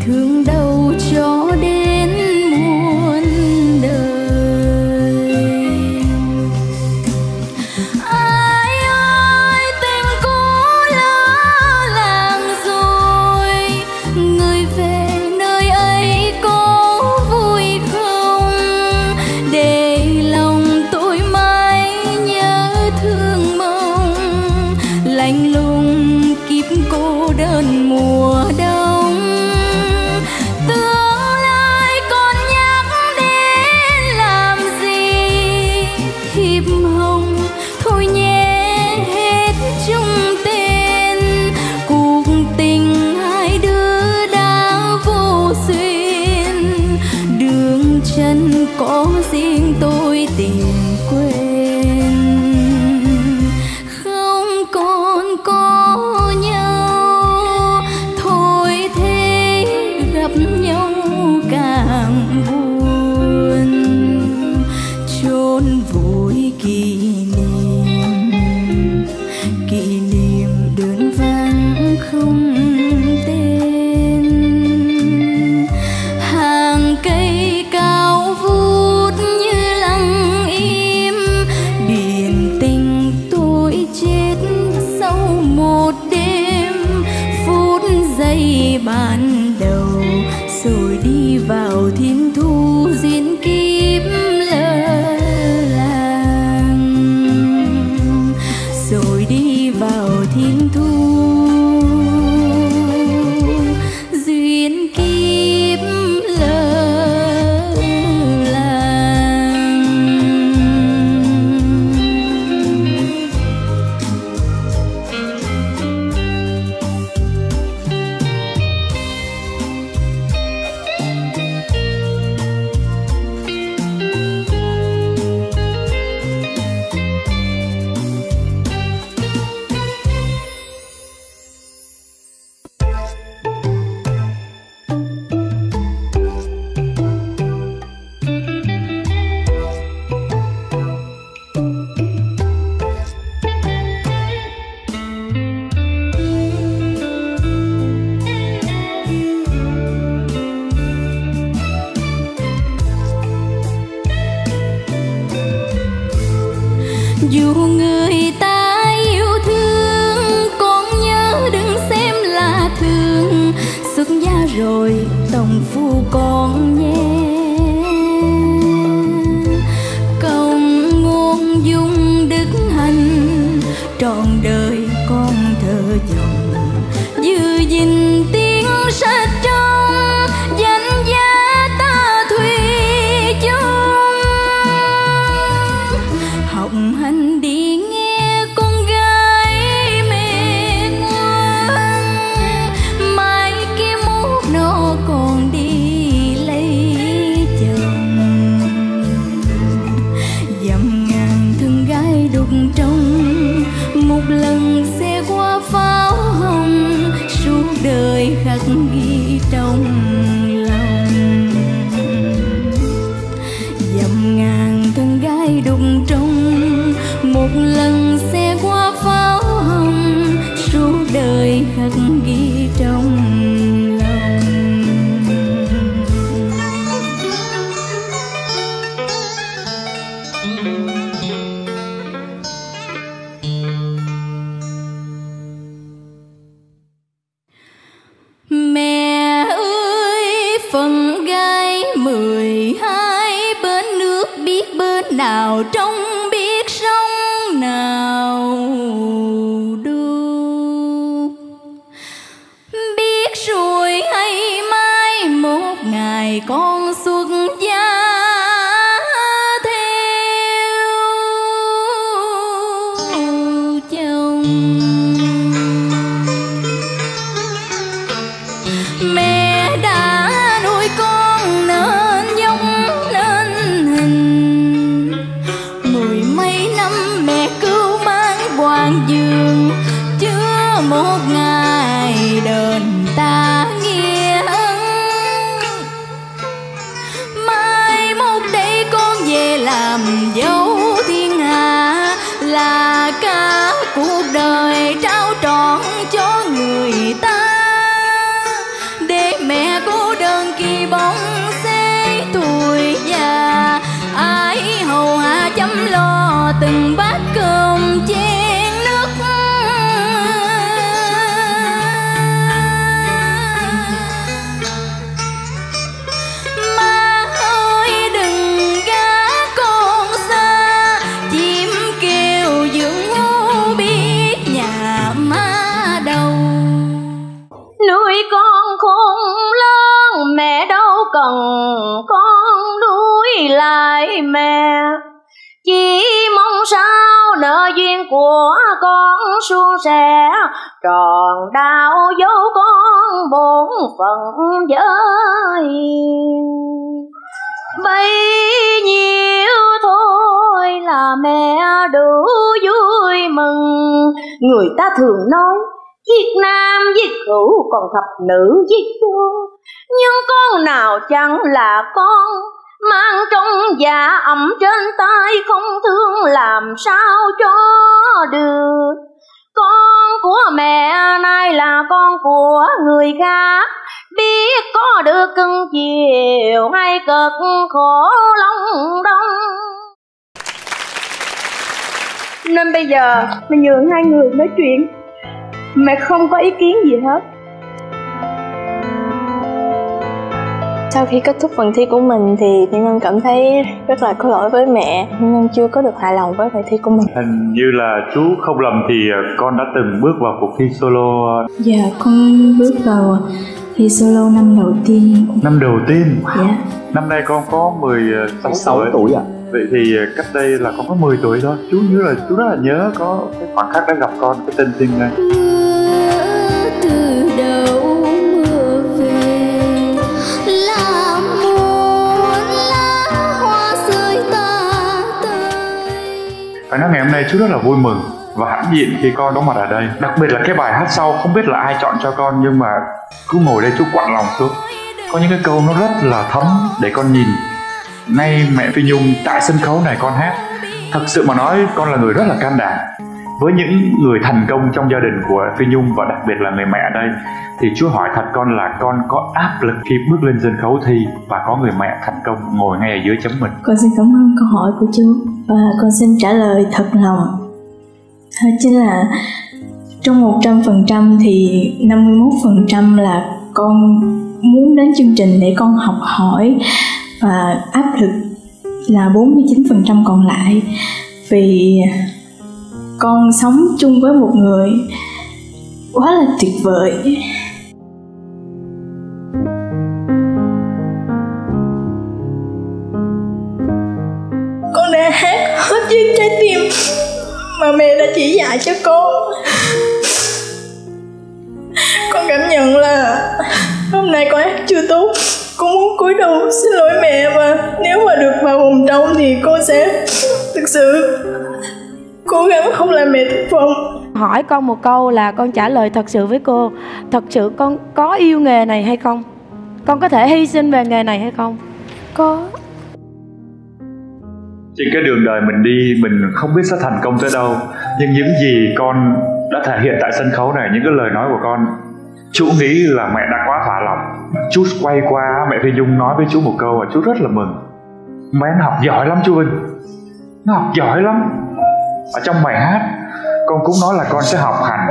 thương đau suôn sẻ tròn đạo dấu con bổn phận giới bấy nhiêu thôi là mẹ đủ vui mừng. Người ta thường nói, Giết nam, giết hữu còn thập nữ, giết vua. Nhưng con nào chẳng là con Mang trong dạ ẩm trên tay không thương làm sao cho được. Con của mẹ nay là con của người khác. Biết có được cưng chiều hay cực khổ lòng đông Nên bây giờ mình nhường hai người nói chuyện. Mẹ không có ý kiến gì hết. Sau khi kết thúc phần thi của mình thì Thiên Ngân cảm thấy rất là có lỗi với mẹ. Thiên Ngân chưa có được hài lòng với bài thi của mình. Hình như là chú không lầm thì ờ, con đã từng bước vào cuộc thi solo ờ, Dạ con bước vào thi solo năm đầu tiên năm đầu tiên. Dạ Năm nay con có 16 6 tuổi. tuổi à Vậy thì cách đây là con có 10 tuổi thôi. Chú nhớ là chú rất là nhớ có cái khoảnh khắc đã gặp con cái tên Thiên này. Phải nói ngày hôm nay chú rất là vui mừng và hãnh diện khi con có mặt ở đây. Đặc biệt là cái bài hát sau, không biết là ai chọn cho con, nhưng mà cứ ngồi đây chú quặn lòng xuống. Có những cái câu nó rất là thấm để con nhìn nay mẹ Phi Nhung tại sân khấu này con hát thật sự mà nói, con là người rất là can đảm với những người thành công trong gia đình của Phi Nhung và đặc biệt là người mẹ đây, thì Chúa hỏi thật, con là con có áp lực khi bước lên sân khấu thi và có người mẹ thành công ngồi ngay ở dưới chấm mình Con xin cảm ơn câu hỏi của chúa và con xin trả lời thật lòng. Đó chính là trong 100% thì 51% là con muốn đến chương trình để con học hỏi và áp lực là 49% còn lại vì con sống chung với một người quá là tuyệt vời. Con đã hát hết với trái tim mà mẹ đã chỉ dạy cho con. Con cảm nhận là hôm nay con hát chưa tốt. Con muốn cúi đầu xin lỗi mẹ và nếu mà được vào vòng trong thì con sẽ thực sự cố gắng không làm mẹ thất vọng hỏi con một câu là con trả lời thật sự với cô. Thật sự con có yêu nghề này hay không? Con có thể hy sinh về nghề này hay không? Có. Trên cái đường đời mình đi mình không biết sẽ thành công tới đâu. Nhưng những gì con đã thể hiện tại sân khấu này những cái lời nói của con chú nghĩ là mẹ đã quá thỏa lòng. Chú quay qua mẹ phi nhung nói với chú một câu và chú rất là mừng. Mẹ nó học giỏi lắm chú vinh. Nó học giỏi lắm ở trong bài hát con cũng nói là con sẽ học hành.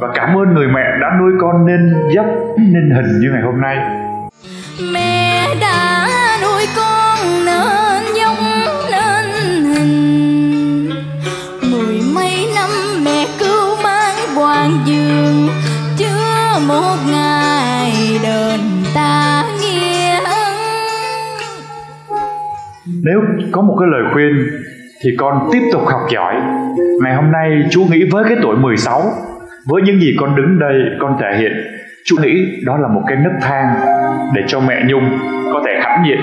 Và cảm ơn người mẹ đã nuôi con nên dấp nên hình như ngày hôm nay. Mẹ đã nuôi con nên giống nên hình. Mười mấy năm mẹ cứu mang hoàng dương chưa một ngày đền ta nghĩa nếu có một cái lời khuyên thì con tiếp tục học giỏi. Ngày hôm nay chú nghĩ với cái tuổi 16 với những gì con đứng đây con thể hiện chú nghĩ đó là một cái nấc thang để cho mẹ nhung có thể hãnh diện.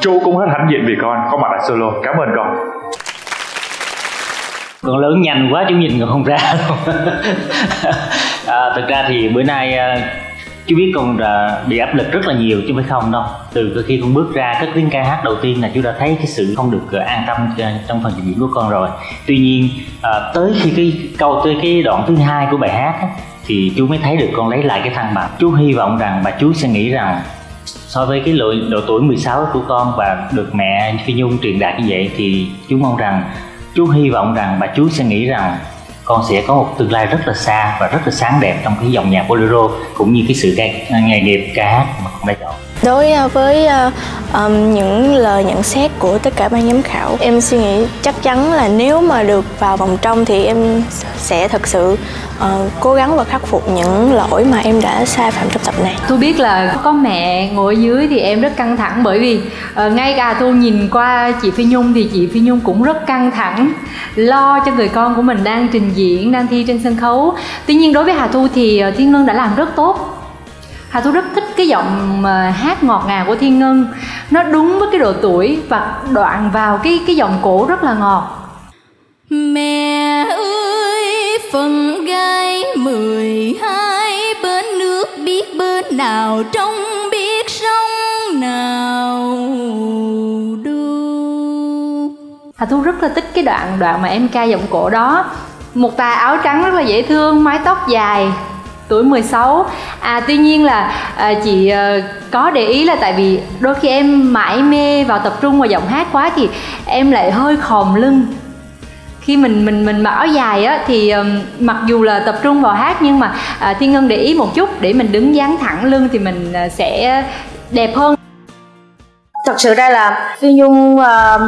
Chú cũng rất hãnh diện vì con có mặt ở solo. Cảm ơn con. Con lớn nhanh quá chú nhìn còn không ra à, thực ra thì bữa nay à, chú biết con đã bị áp lực rất là nhiều chứ phải không đâu. Từ khi con bước ra cất tiếng ca hát đầu tiên là chú đã thấy cái sự không được ờ, an tâm ờ, trong phần trình diễn của con rồi. Tuy nhiên à, tới khi cái câu tới cái đoạn thứ hai của bài hát thì chú mới thấy được con lấy lại cái thăng bằng. Chú hy vọng rằng bà chú sẽ nghĩ rằng so với cái độ, độ tuổi 16 của con và được mẹ Phi Nhung truyền đạt như vậy thì chú mong rằng chú hy vọng rằng bà chú sẽ nghĩ rằng con sẽ có một tương lai rất là xa và rất là sáng đẹp trong cái dòng nhạc bolero, cũng như cái sự nghề nghiệp ca hát mà con đã chọn đối à, với uh, um, những lời nhận xét của tất cả ban giám khảo em suy nghĩ chắc chắn là nếu mà được vào vòng trong thì em sẽ thật sự uh, cố gắng và khắc phục những lỗi mà em đã sai phạm trong tập này. Tôi biết là có mẹ ngồi dưới thì em rất căng thẳng bởi vì uh, ngay cả tôi nhìn qua chị phi nhung thì chị phi nhung cũng rất căng thẳng lo cho người con của mình đang trình diễn đang thi trên sân khấu. Tuy nhiên đối với hà thu thì ờ, thiên ngân đã làm rất tốt. Hà Thu rất thích cái giọng hát ngọt ngào của Thiên Ngân. Nó đúng với cái độ tuổi và đoạn vào cái cái giọng cổ rất là ngọt. Mẹ ơi phần gai mười hai bên nước biết bên nào trong biết sông nào đu Hà Thu rất là thích cái đoạn đoạn mà em ca giọng cổ đó. Một tà áo trắng rất là dễ thương mái tóc dài tuổi 16 à tuy nhiên là à, chị à, có để ý là tại vì đôi khi em mãi mê vào tập trung vào giọng hát quá thì em lại hơi khòm lưng. Khi mình mình mình mặc áo dài á thì um, mặc dù là tập trung vào hát nhưng mà uh, thiên ngân để ý một chút để mình đứng dáng thẳng lưng thì mình uh, sẽ đẹp hơn. Thật sự ra là phi nhung uh,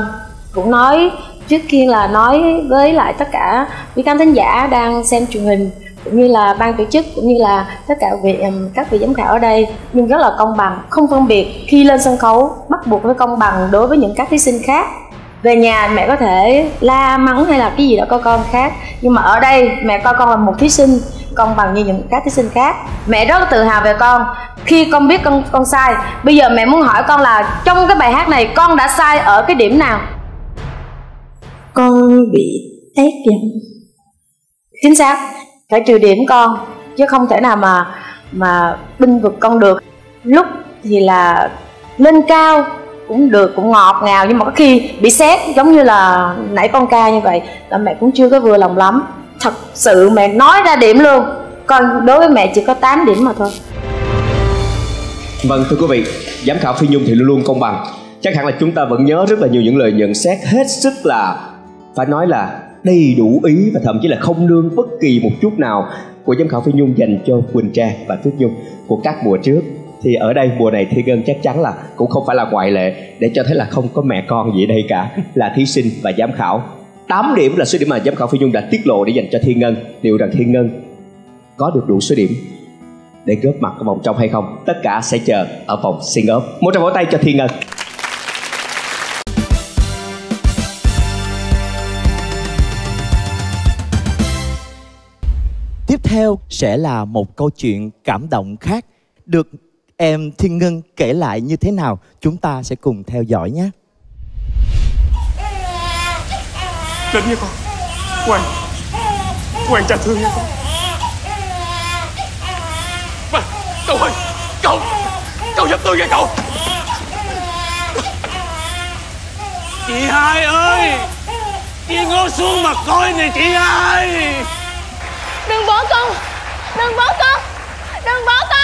cũng nói trước kia là nói với lại tất cả quý khán thính giả đang xem truyền hình cũng như là ban tổ chức cũng như là tất cả vị các vị giám khảo ở đây. Nhưng rất là công bằng không phân biệt khi lên sân khấu bắt buộc với công bằng đối với những các thí sinh khác. Về nhà mẹ có thể la mắng hay là cái gì đó coi con khác. Nhưng mà ở đây mẹ coi con là một thí sinh công bằng như những các thí sinh khác. Mẹ rất là tự hào về con. Khi con biết con con sai bây giờ mẹ muốn hỏi con là trong cái bài hát này con đã sai ở cái điểm nào? Con bị tét giọng chính xác phải trừ điểm con, chứ không thể nào mà mà binh vực con được. Lúc thì là lên cao cũng được, cũng ngọt ngào, nhưng mà có khi bị xét giống như là nãy con ca như vậy, là mẹ cũng chưa có vừa lòng lắm. Thật sự mẹ nói ra điểm luôn con đối với mẹ chỉ có 8 điểm mà thôi. Vâng thưa quý vị, giám khảo phi nhung thì luôn luôn công bằng. Chắc hẳn là chúng ta vẫn nhớ rất là nhiều những lời nhận xét hết sức là, phải nói là đầy đủ ý và thậm chí là không nương bất kỳ một chút nào của giám khảo Phi Nhung dành cho Quỳnh Trang và Tuyết Nhung của các mùa trước thì ở đây mùa này Thi Ngân chắc chắn là cũng không phải là ngoại lệ để cho thấy là không có mẹ con gì ở đây cả, là thí sinh và giám khảo. 8 điểm là số điểm mà giám khảo Phi Nhung đã tiết lộ để dành cho Thi Ngân. Liệu rằng Thi Ngân có được đủ số điểm để góp mặt ở vòng trong hay không? Tất cả sẽ chờ ở vòng sing up một tràng vỗ tay cho Thi Ngân. Theo sẽ là một câu chuyện cảm động khác. Được em Thiên Ngân kể lại như thế nào, chúng ta sẽ cùng theo dõi nhé. Đến nha con. Hoàng Hoàng cha thương nha con. Hoàng Cậu ơi, Cậu. Cậu giúp tôi nha cậu. Chị hai ơi, Chị ngó xuống mà coi nè chị hai. Đừng bỏ con! Đừng bỏ con! Đừng bỏ con!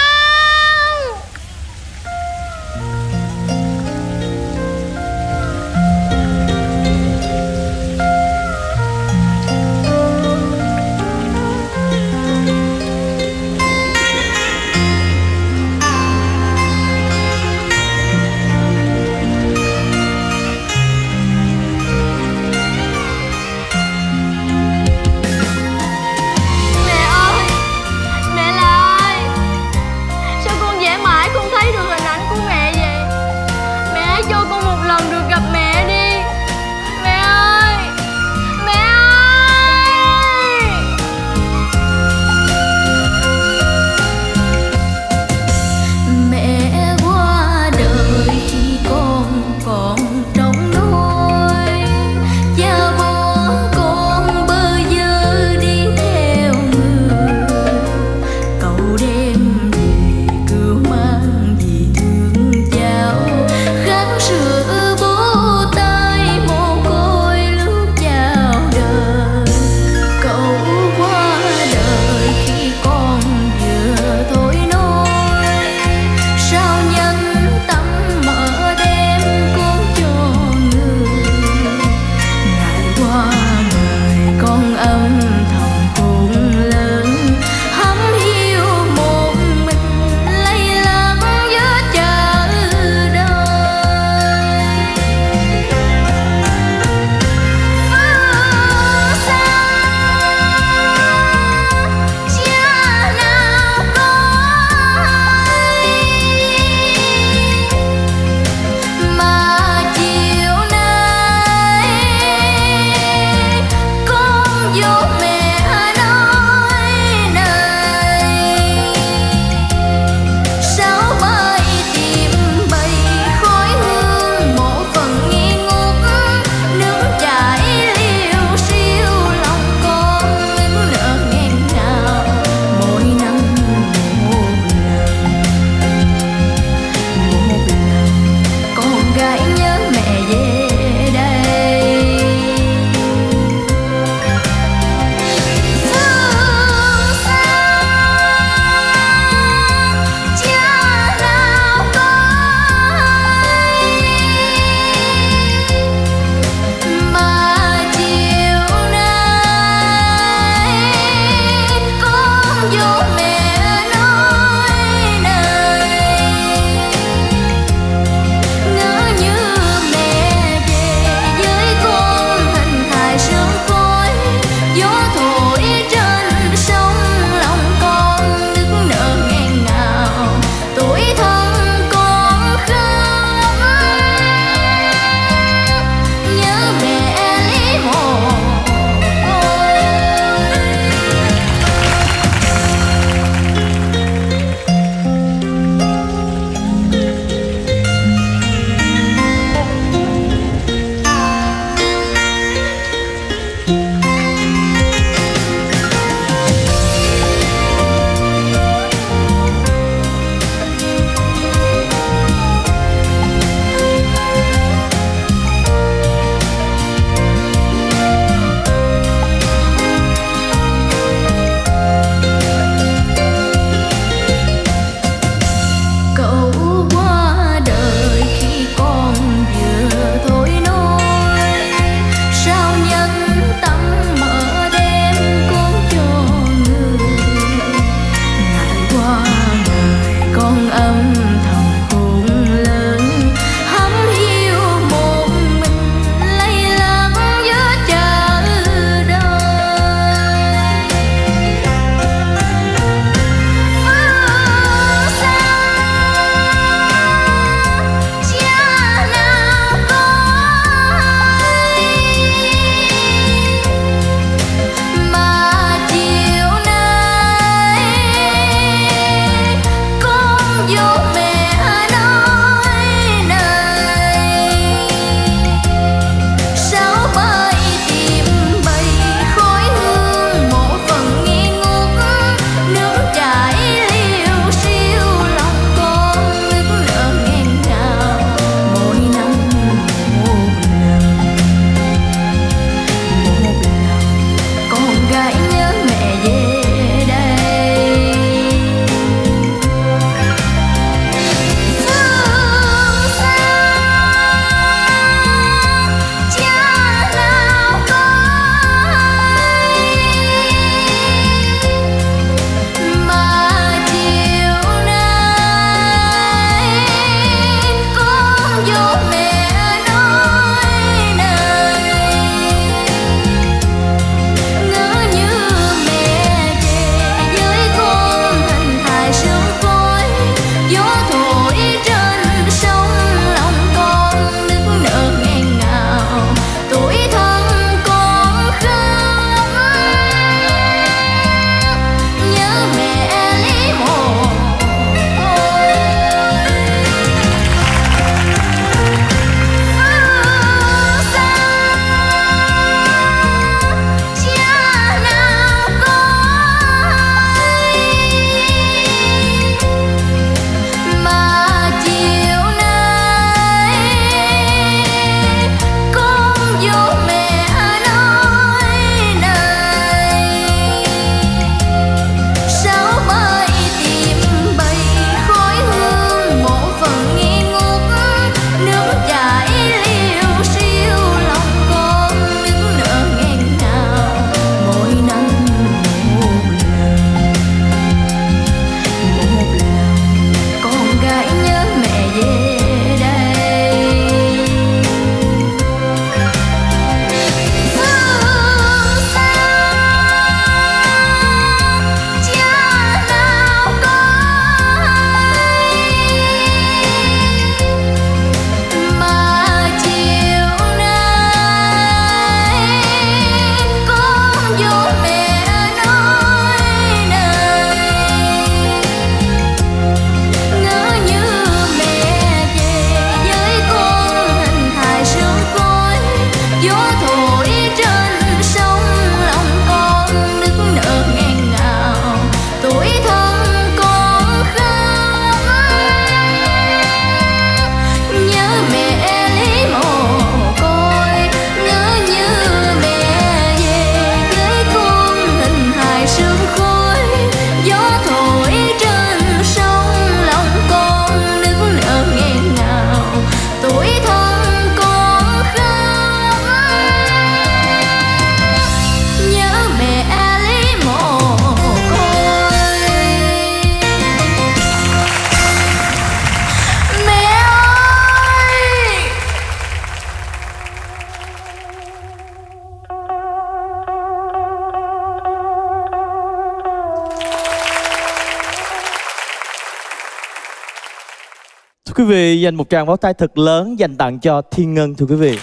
Quý vị, dành một tràng pháo tay thật lớn dành tặng cho Thiên Ngân thưa quý vị.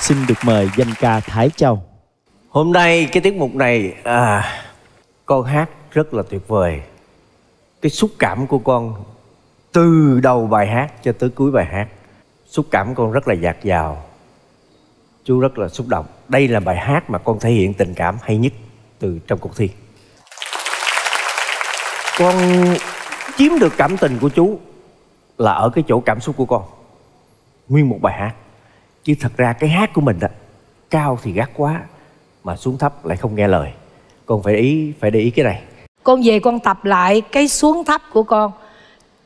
Xin được mời danh ca Thái Châu. Hôm nay cái tiết mục này à, con hát rất là tuyệt vời. Cái xúc cảm của con từ đầu bài hát cho tới cuối bài hát, xúc cảm con rất là dạt dào. Chú rất là xúc động. Đây là bài hát mà con thể hiện tình cảm hay nhất từ trong cuộc thi. Con chiếm được cảm tình của chú là ở cái chỗ cảm xúc của con. Nguyên một bài hát. Chứ thật ra cái hát của mình đó cao thì gắt quá, mà xuống thấp lại không nghe lời. Con phải ý, phải để ý cái này. con về con tập lại cái xuống thấp của con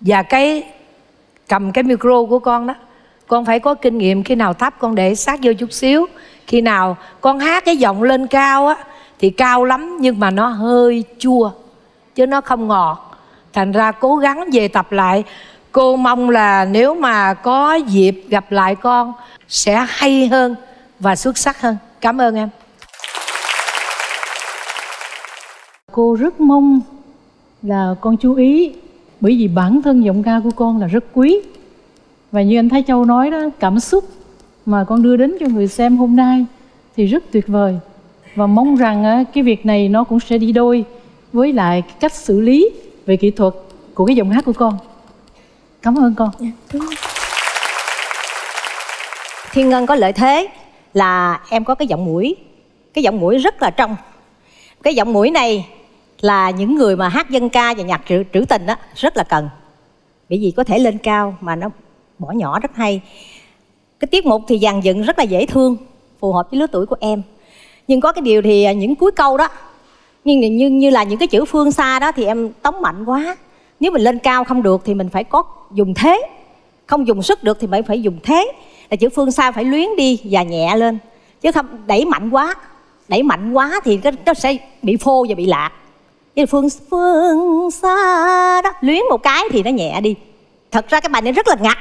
và cái cầm cái micro của con đó con phải có kinh nghiệm khi nào thấp con để sát vô chút xíu khi nào con hát cái giọng lên cao á, thì cao lắm nhưng mà nó hơi chua, chứ nó không ngọt thành ra cố gắng về tập lại. Cô mong là nếu mà có dịp gặp lại con, sẽ hay hơn và xuất sắc hơn. Cảm ơn em. Cô rất mong là con chú ý, bởi vì bản thân giọng ca của con là rất quý. Và như anh Thái Châu nói đó, cảm xúc mà con đưa đến cho người xem hôm nay thì rất tuyệt vời. Và mong rằng cái việc này nó cũng sẽ đi đôi với lại cách xử lý về kỹ thuật của cái giọng hát của con. Cảm ơn con. Dạ, Thiên Ngân có lợi thế là em có cái giọng mũi. Cái giọng mũi rất là trong. Cái giọng mũi này là những người mà hát dân ca và nhạc trữ, trữ tình đó rất là cần. Bởi vì có thể lên cao mà nó bỏ nhỏ rất hay. Cái tiết mục thì dàn dựng rất là dễ thương Phù hợp với lứa tuổi của em. Nhưng có cái điều thì à, những cuối câu đó nhưng như, như là những cái chữ phương xa đó thì em tống mạnh quá. Nếu mình lên cao không được thì mình phải có dùng thế. Không dùng sức được thì mình phải dùng thế. Là chữ phương xa phải luyến đi và nhẹ lên. Chứ không đẩy mạnh quá. Đẩy mạnh quá thì nó sẽ bị phô và bị lạc. Như phương phương xa đó luyến một cái thì nó nhẹ đi. Thật ra cái bài này rất là ngặt.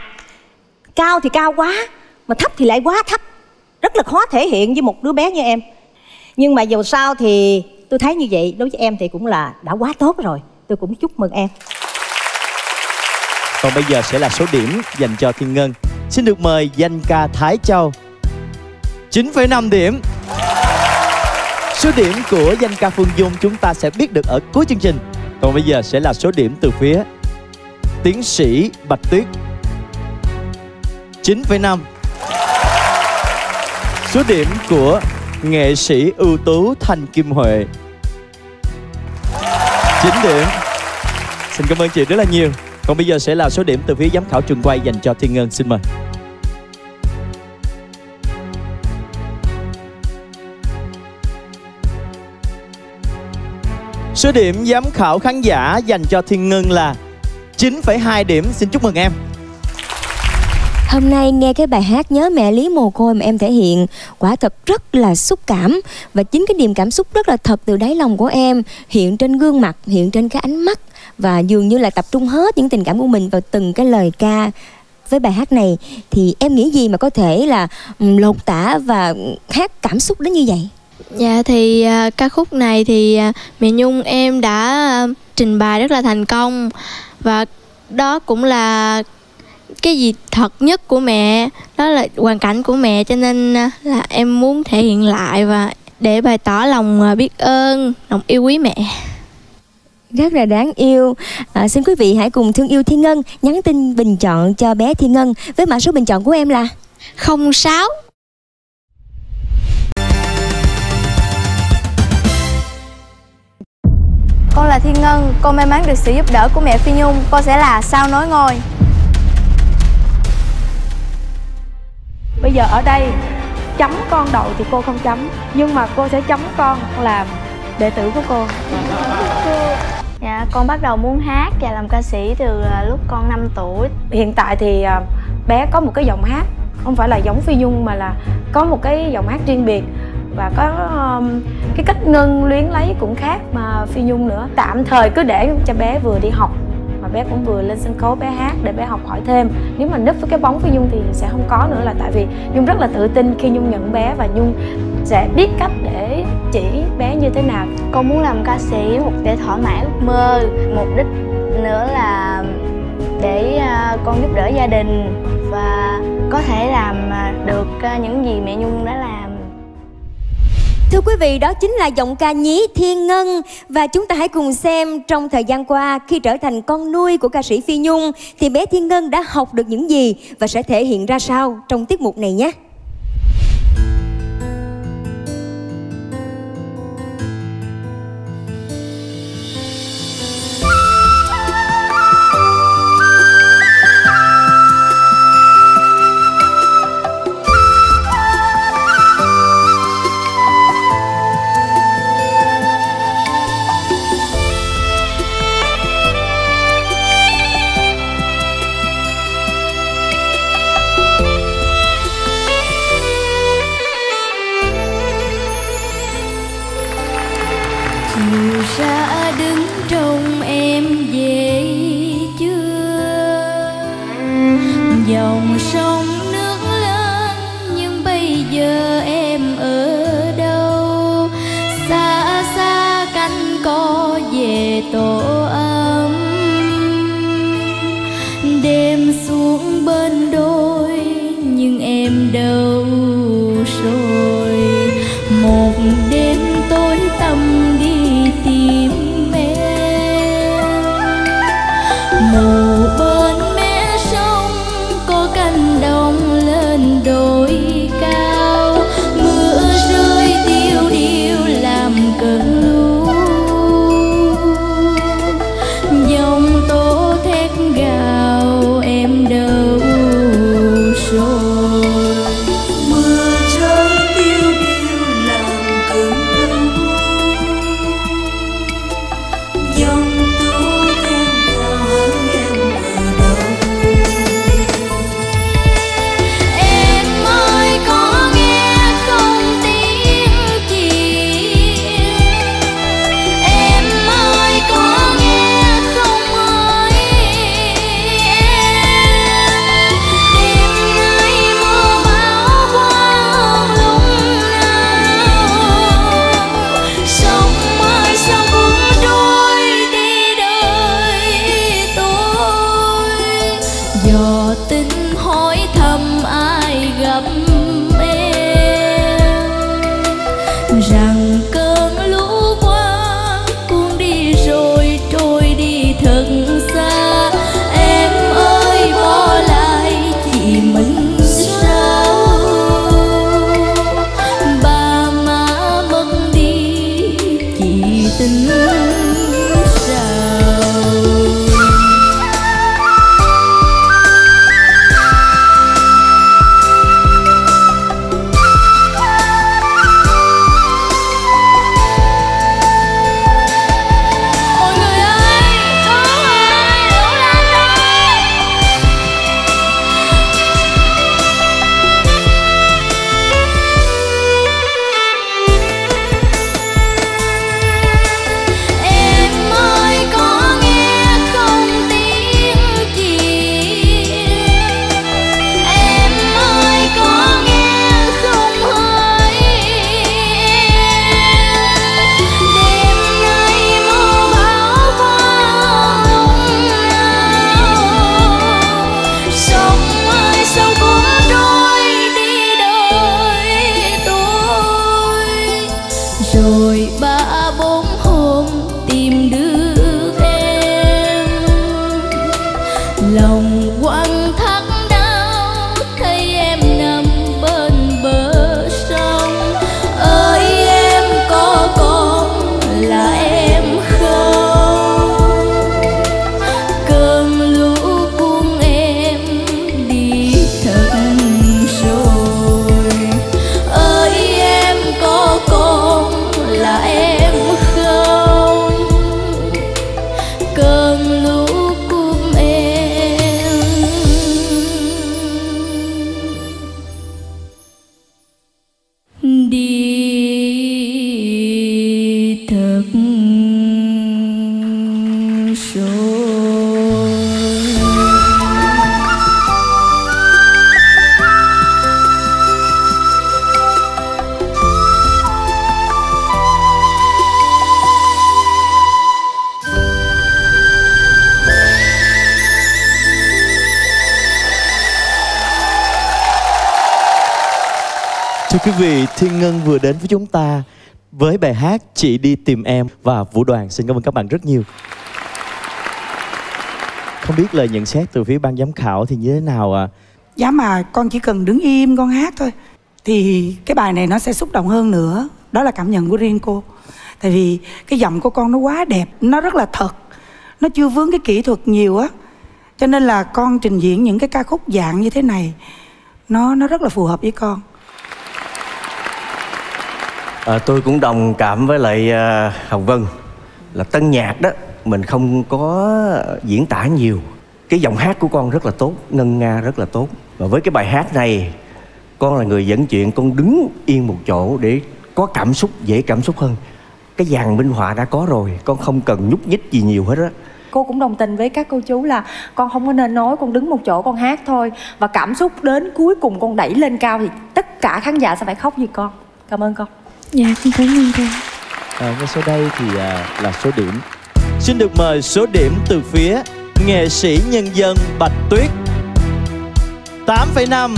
Cao thì cao quá mà thấp thì lại quá thấp. Rất là khó thể hiện với một đứa bé như em. Nhưng mà dù sao thì tôi thấy như vậy đối với em thì cũng là đã quá tốt rồi tôi cũng chúc mừng em Còn bây giờ sẽ là số điểm dành cho Thiên Ngân. Xin được mời danh ca Thái Châu. 9,5 điểm. Số điểm của danh ca Phương Dung chúng ta sẽ biết được ở cuối chương trình. Còn bây giờ sẽ là số điểm từ phía tiến sĩ Bạch Tuyết. 9,5. Số điểm của nghệ sĩ ưu tú Thanh Kim Huệ. 9 điểm. Xin cảm ơn chị rất là nhiều. Còn bây giờ sẽ là số điểm từ phía giám khảo trường quay dành cho Thiên Ngân. Xin mời. Số điểm giám khảo khán giả dành cho Thiên Ngân là 9,2 điểm. Xin chúc mừng em. Hôm nay nghe cái bài hát Nhớ mẹ Lý Mồ Côi mà em thể hiện quả thật rất là xúc cảm. Và chính cái niềm cảm xúc rất là thật từ đáy lòng của em hiện trên gương mặt, hiện trên cái ánh mắt. Và dường như là tập trung hết những tình cảm của mình vào từng cái lời ca với bài hát này. Thì em nghĩ gì mà có thể là lột tả và hát cảm xúc đến như vậy? Dạ thì à, ca khúc này thì à, mẹ Nhung em đã trình bày rất là thành công. Và đó cũng là cái gì thật nhất của mẹ đó là hoàn cảnh của mẹ cho nên à, là em muốn thể hiện lại và để bày tỏ lòng à, biết ơn lòng yêu quý mẹ. Rất là đáng yêu. À, xin quý vị hãy cùng thương yêu Thiên Ngân nhắn tin bình chọn cho bé Thiên Ngân. Với mã số bình chọn của em là 06 Con là Thiên Ngân, con may mắn được sự giúp đỡ của mẹ Phi Nhung. Con sẽ là sao nối ngôi Bây giờ ở đây chấm con đậu thì cô không chấm Nhưng mà cô sẽ chấm con làm đệ tử của cô. Dạ, con bắt đầu muốn hát và làm ca sĩ từ à, lúc con 5 tuổi. Hiện tại thì à, bé có một cái giọng hát Không phải là giống Phi Nhung mà là có một cái giọng hát riêng biệt Và có um, cái cách ngân luyến lấy cũng khác mà Phi Nhung nữa. Tạm thời cứ để cho bé vừa đi học mà bé cũng vừa lên sân khấu, bé hát để bé học hỏi thêm. Nếu mà nấp với cái bóng với nhung thì sẽ không có nữa là tại vì nhung rất là tự tin khi nhung nhận bé và nhung sẽ biết cách để chỉ bé như thế nào. Con muốn làm ca sĩ một để thỏa mãn ước mơ, mục đích nữa là để à, con giúp đỡ gia đình và có thể làm à, được à, những gì mẹ nhung đã làm. Thưa quý vị, đó chính là giọng ca nhí Thiên Ngân và chúng ta hãy cùng xem trong thời gian qua khi trở thành con nuôi của ca sĩ Phi Nhung thì bé Thiên Ngân đã học được những gì và sẽ thể hiện ra sao trong tiết mục này nhé. momento quý vị, Thiên Ngân vừa đến với chúng ta với bài hát Chị đi tìm em và Vũ Đoàn xin cảm ơn các bạn rất nhiều. Không biết lời nhận xét từ phía ban giám khảo thì như thế nào ạ? À? dạ mà con chỉ cần đứng im con hát thôi thì cái bài này nó sẽ xúc động hơn nữa. Đó là cảm nhận của riêng cô. Tại vì cái giọng của con nó quá đẹp, nó rất là thật. Nó chưa vướng cái kỹ thuật nhiều á. Cho nên là con trình diễn những cái ca khúc dạng như thế này nó nó rất là phù hợp với con. À, tôi cũng đồng cảm với lại uh, Hồng Vân là tân nhạc đó mình không có diễn tả nhiều. Cái giọng hát của con rất là tốt ngân nga rất là tốt. Và với cái bài hát này con là người dẫn chuyện con đứng yên một chỗ để có cảm xúc dễ cảm xúc hơn. Cái dàn minh họa đã có rồi con không cần nhúc nhích gì nhiều hết á. Cô cũng đồng tình với các cô chú là con không có nên nói con đứng một chỗ con hát thôi. Và cảm xúc đến cuối cùng con đẩy lên cao thì tất cả khán giả sẽ phải khóc vì con. Cảm ơn con dạ con cảm ơn cô. À, ngay sau đây thì à, là số điểm. Xin được mời số điểm từ phía nghệ sĩ nhân dân bạch tuyết. 8,5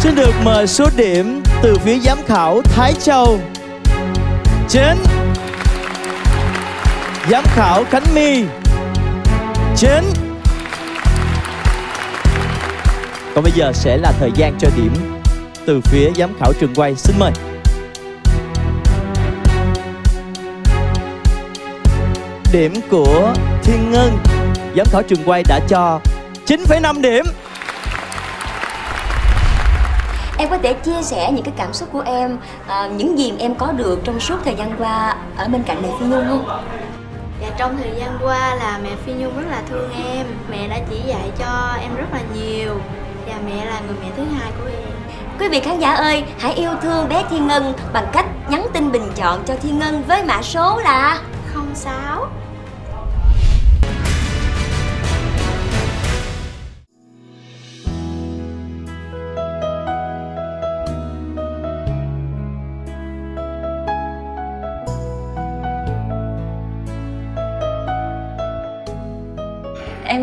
Xin được mời số điểm từ phía giám khảo Thái Châu. 9 Giám khảo Khánh My. 9 Còn bây giờ sẽ là thời gian cho điểm từ phía giám khảo trường quay. Xin mời. Điểm của Thiên Ngân Giám khảo trường quay đã cho 9,5 điểm. Em có thể chia sẻ những cái cảm xúc của em à, Những gì em có được trong suốt thời gian qua Ở bên cạnh mẹ Phi Nhung không? Dạ trong thời gian qua là mẹ Phi Nhung rất là thương em. Mẹ đã chỉ dạy cho em rất là nhiều. Và mẹ là người mẹ thứ hai của em Quý vị khán giả ơi, hãy yêu thương bé Thiên Ngân bằng cách nhắn tin bình chọn cho Thiên Ngân với mã số là 06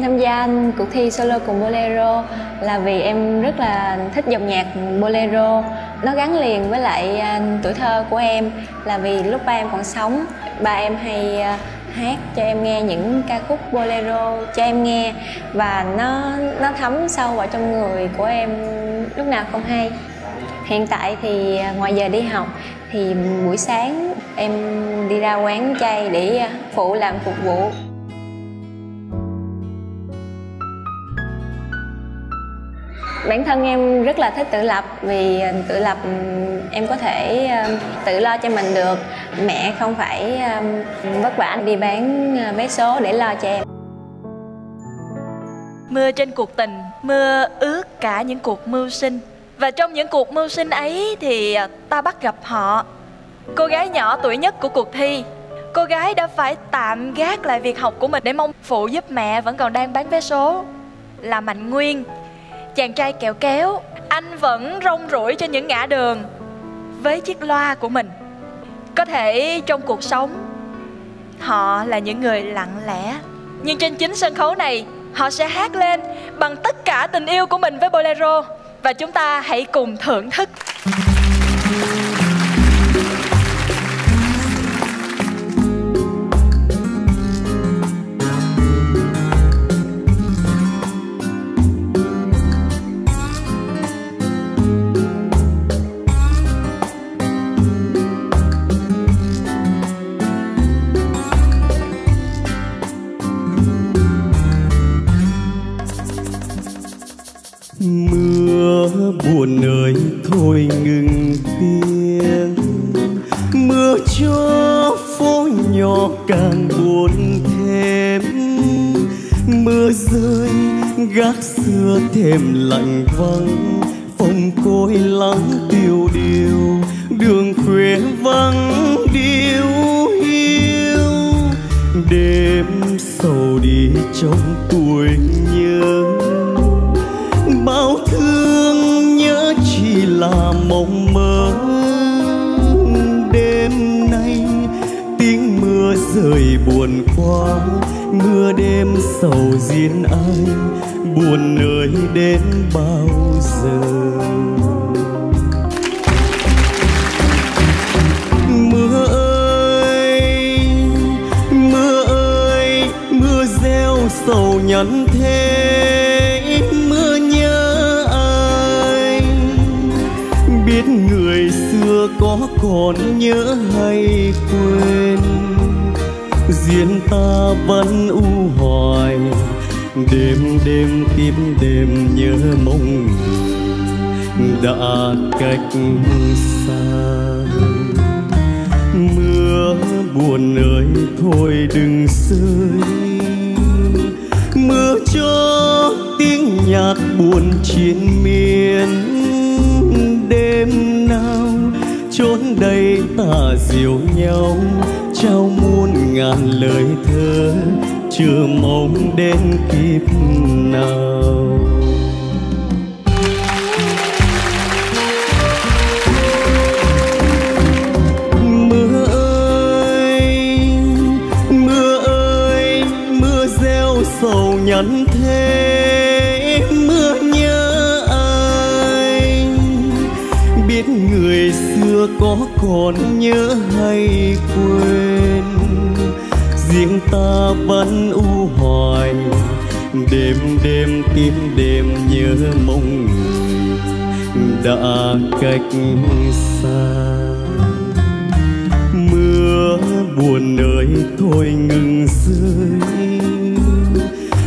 tham gia cuộc thi solo cùng Bolero là vì em rất là thích dòng nhạc Bolero. Nó gắn liền với lại à, tuổi thơ của em là vì lúc ba em còn sống, Ba em hay à, hát cho em nghe những ca khúc bolero cho em nghe và nó nó thấm sâu vào trong người của em lúc nào không hay. Hiện tại thì à, ngoài giờ đi học thì buổi sáng em đi ra quán chay để phụ làm phục vụ. Bản thân em rất là thích tự lập vì ờ, tự lập em có thể ờ, tự lo cho mình được. Mẹ không phải vất vả đi bán ờ, vé số để lo cho em. Mưa trên cuộc tình, mưa ướt cả những cuộc mưu sinh. Và trong những cuộc mưu sinh ấy thì ta bắt gặp họ. Cô gái nhỏ tuổi nhất của cuộc thi. Cô gái đã phải tạm gác lại việc học của mình để mong phụ giúp mẹ vẫn còn đang bán vé số. Là mạnh nguyên chàng trai kẹo kéo, anh vẫn rong ruổi trên những ngã đường với chiếc loa của mình. Có thể trong cuộc sống, họ là những người lặng lẽ, nhưng trên chính sân khấu này, họ sẽ hát lên bằng tất cả tình yêu của mình với bolero. Và chúng ta hãy cùng thưởng thức. Người ngừng tiếng. Mưa cho phố nhỏ càng buồn thêm. Mưa rơi, gác xưa thêm lạnh vắng phòng côi lắng tiêu điều, đường khuya vắng điêu hiu. Đêm sầu đi trong tuổi rời rơi buồn quá, mưa đêm sầu riêng ai buồn nơi đến bao giờ? Mưa ơi mưa ơi, mưa gieo sầu nhắn thế, mưa nhớ ai? Biết người xưa có còn nhớ hay quên? Duyên ta vẫn u hoài. Đêm đêm tiếp đêm nhớ mong người đã cách xa. Mưa buồn ơi, thôi đừng rơi mưa cho tiếng nhạc buồn chiến miên. Đêm nào, chốn đây ta diều nhau trao muôn ngàn lời thơ, chưa mong đến kiếp nào. Mưa ơi mưa ơi, mưa gieo sầu nhắn thế, mưa nhớ ai? Biết người xưa có còn nhớ hay quên? Riêng ta vẫn u hoài. Đêm đêm tim đêm nhớ mong người đã cách xa. Mưa buồn nơi thôi ngừng rơi.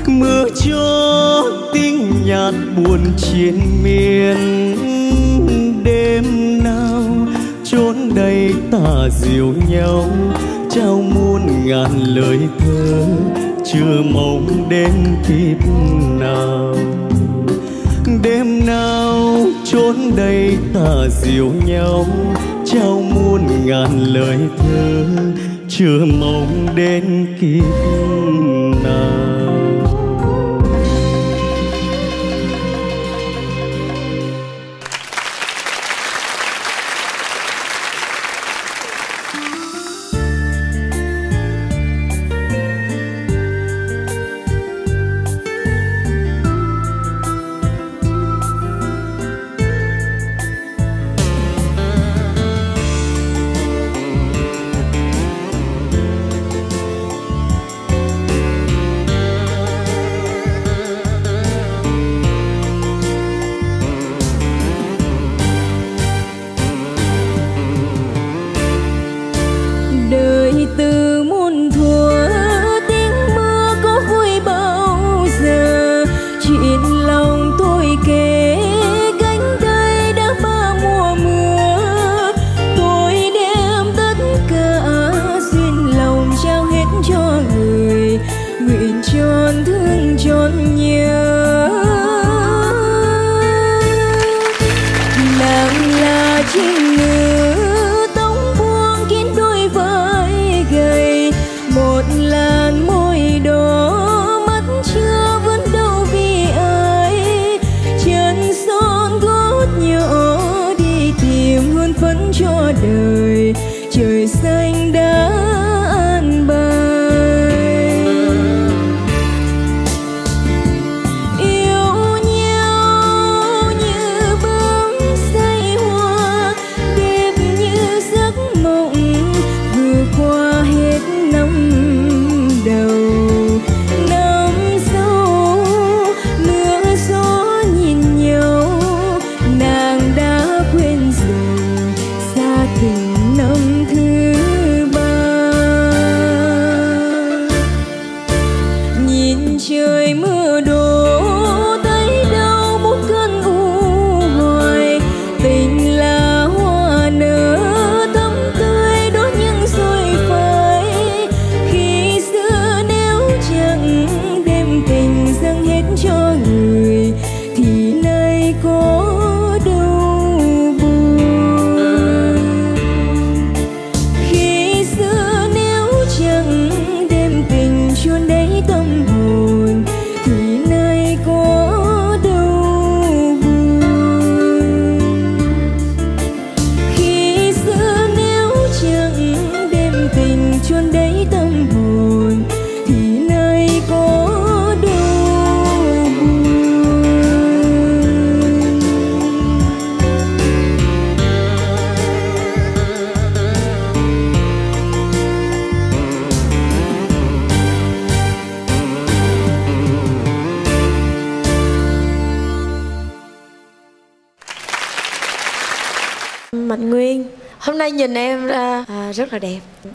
Mưa cho tiếng nhạt buồn chiến miên đêm nào chốn đây ta dịu nhau, trao mùa ngàn lời thơ chưa mong đến kiếp nào. Đêm nào chốn đây ta dịu nhau, trao muôn ngàn lời thơ chưa mong đến kiếp nào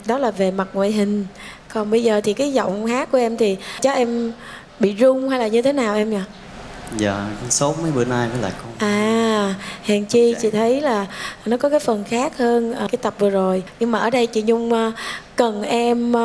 Đó là về mặt ngoại hình. Còn bây giờ thì cái giọng hát của em thì Chắc em bị rung hay là như thế nào em nhỉ? Dạ, con sốt mấy bữa nay với lại con À, hèn chi chị thấy là nó có cái phần khác hơn ở cái tập vừa rồi. Nhưng mà ở đây chị Nhung à, cần em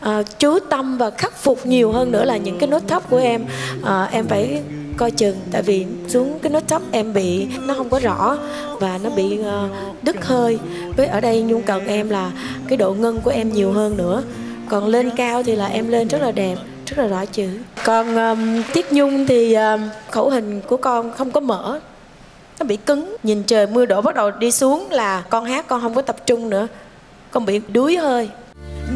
à, chú tâm và khắc phục nhiều hơn nữa là những cái nốt thấp của em. À, Em phải coi chừng tại vì xuống cái nốt thấp em bị nó không có rõ và nó bị uh, đứt hơi. Với ở đây nhung cần em là cái độ ngân của em nhiều hơn nữa. Còn lên cao thì là em lên rất là đẹp rất là rõ chữ. Còn um, tiết nhung thì um, khẩu hình của con không có mở. Nó bị cứng nhìn trời mưa đổ bắt đầu đi xuống là con hát con không có tập trung nữa. Con bị đuối hơi.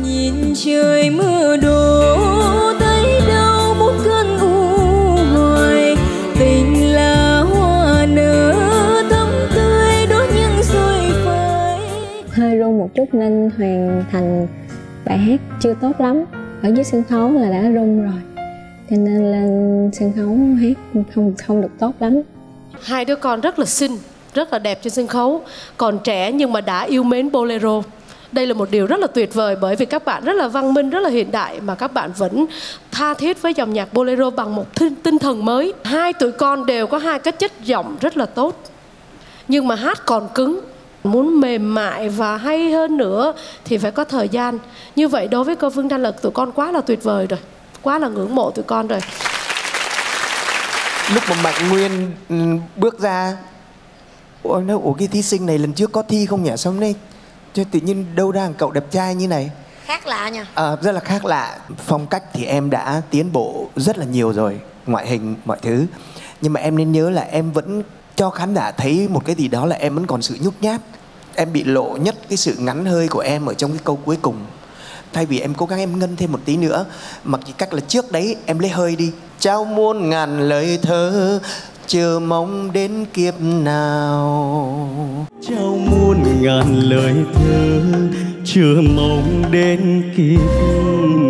Nhìn trời mưa đổ chút nên hoàn thành bài hát chưa tốt lắm ở dưới sân khấu là đã rung rồi. Cho nên lên sân khấu hát không không được tốt lắm. Hai đứa con rất là xinh rất là đẹp trên sân khấu còn trẻ nhưng mà đã yêu mến bolero. Đây là một điều rất là tuyệt vời bởi vì các bạn rất là văn minh rất là hiện đại mà các bạn vẫn tha thiết với dòng nhạc bolero bằng một tinh, tinh thần mới. Hai tụi con đều có hai cái chất giọng rất là tốt nhưng mà hát còn cứng muốn mềm mại và hay hơn nữa thì phải có thời gian. Như vậy đối với cô Phương Thanh Lực tụi con quá là tuyệt vời rồi quá là ngưỡng mộ tụi con rồi. Lúc mà Mạnh Nguyên ừ, bước ra Ôi nói ủa cái thí sinh này lần trước có thi không nhỉ? Sao hôm nay cho tự nhiên đâu ra cậu đẹp trai như này? Khác lạ nha à, rất là khác lạ. Phong cách thì em đã tiến bộ rất là nhiều rồi ngoại hình mọi thứ. Nhưng mà em nên nhớ là em vẫn cho khán giả thấy một cái gì đó là em vẫn còn sự nhút nhát. Em bị lộ nhất cái sự ngắn hơi của em ở trong cái câu cuối cùng. Thay vì em cố gắng em ngân thêm một tí nữa, mặc chỉ cách là trước đấy em lấy hơi đi. Trao muôn ngàn lời thơ, chờ mong đến kiếp nào. Trao muôn ngàn lời thơ chưa mong đến kiếp nào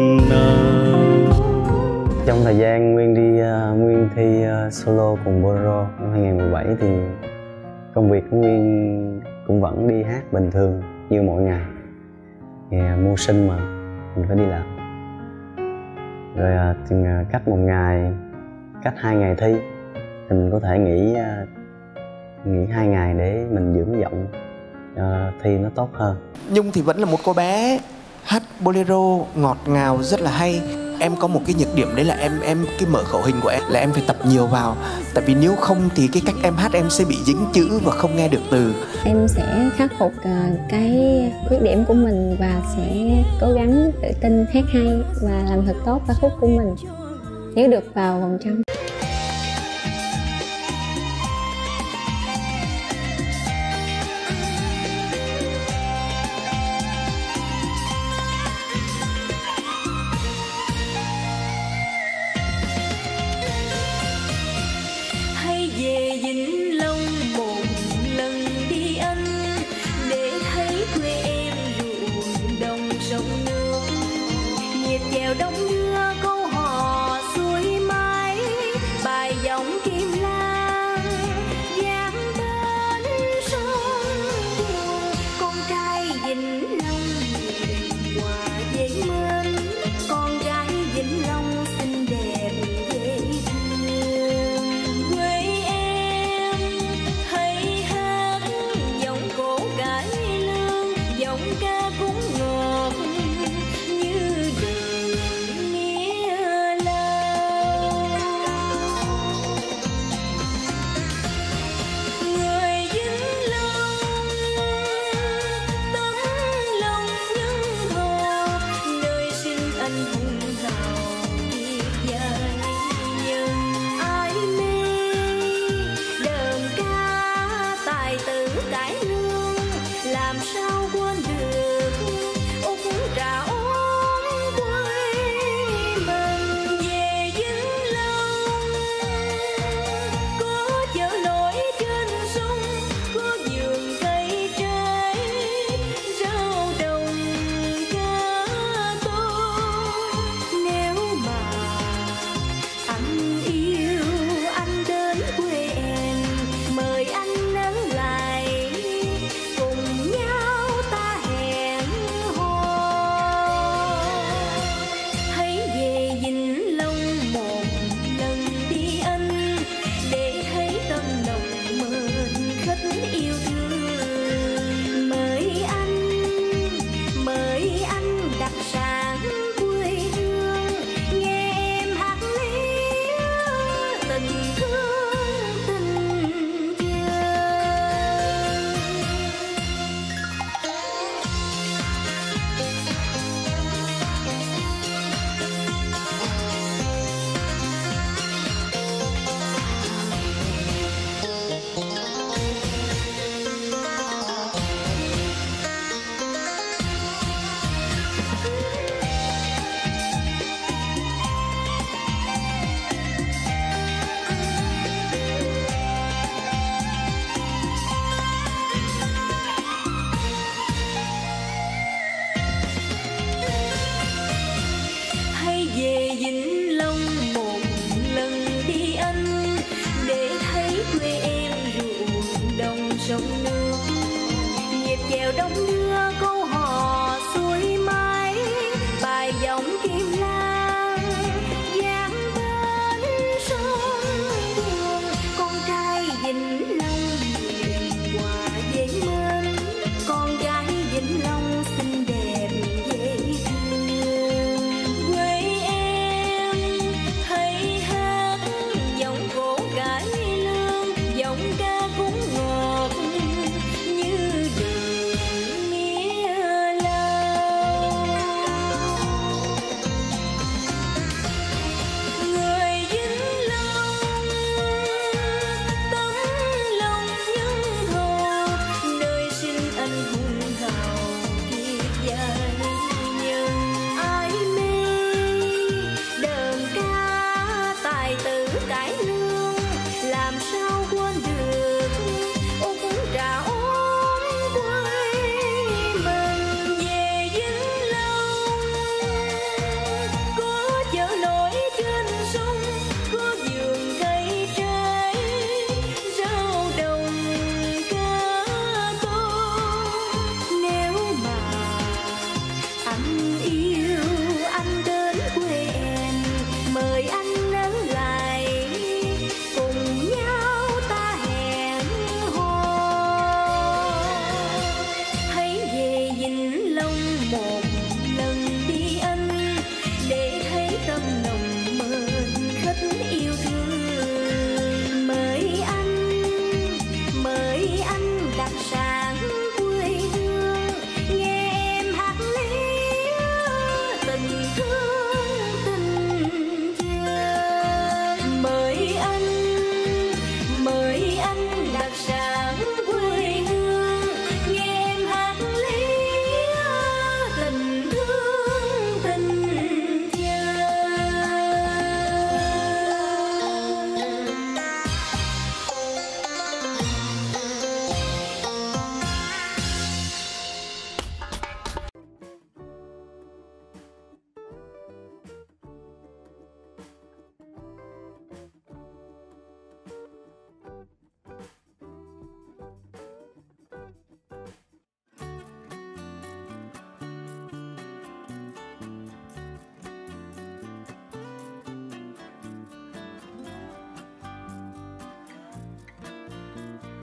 trong thời gian nguyên đi uh, nguyên thi uh, solo cùng Bolero năm 2017 thì công việc của nguyên cũng vẫn đi hát bình thường như mọi ngày. Thì ờ, mưu sinh mà mình phải đi làm. Rồi uh, cách một ngày cách hai ngày thi thì mình có thể nghỉ uh, nghỉ hai ngày để mình dưỡng giọng uh, thi nó tốt hơn. Nhung thì vẫn là một cô bé hát bolero ngọt ngào rất là hay em có một cái nhược điểm đấy là em em cái mở khẩu hình của em là em phải tập nhiều vào. Tại vì nếu không thì cái cách em hát em sẽ bị dính chữ và không nghe được từ. Em sẽ khắc phục uh, cái khuyết điểm của mình và sẽ cố gắng tự tin hát hay và làm thật tốt ca khúc của mình. Nếu được vào vòng trong. 勇敢。